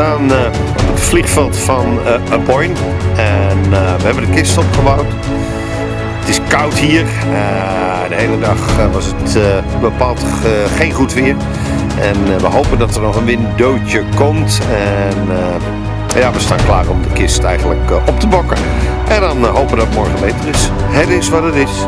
staan uh, op het vliegveld van uh, en uh, we hebben de kist opgebouwd. Het is koud hier. de hele dag was het bepaald geen goed weer. En we hopen dat er nog een winddootje komt. En ja, we staan klaar om de kist eigenlijk op te bokken. En dan hopen dat morgen beter is. Het is wat het is.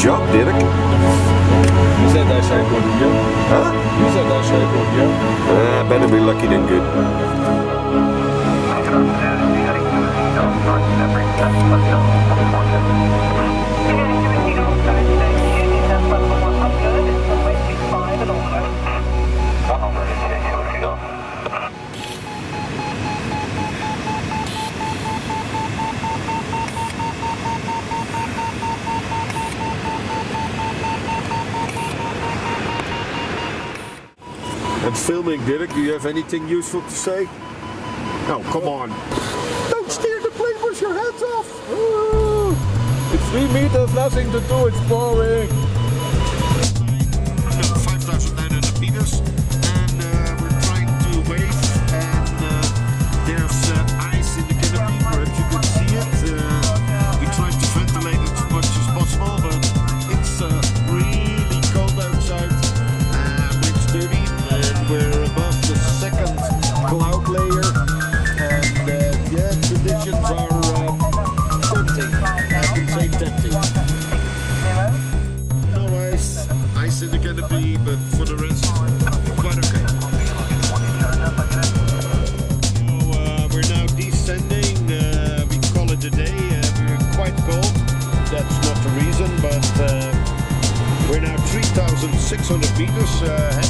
Job did it? You said that shape wasn't good. Huh? You said that shape wasn't. Uh, better be lucky than good. Filming, Dirk, do you have anything useful to say? No, come on. Don't steer the plane with your hands off. It's three meters, nothing to do, it's boring. cloud layer. And uh, yeah, conditions are uh, tempting. I can say tempting. No ice, ice in the canopy, but for the rest, quite okay. So uh, we're now descending. Uh, we call it a day. Uh, we're quite cold. That's not the reason, but uh, we're now 3,600 meters.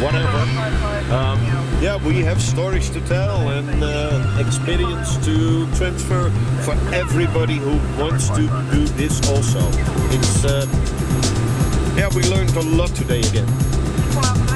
whatever. Um, yeah, we have stories to tell and uh, experience to transfer for everybody who wants to do this also. It's, uh, yeah, we learned a lot today again.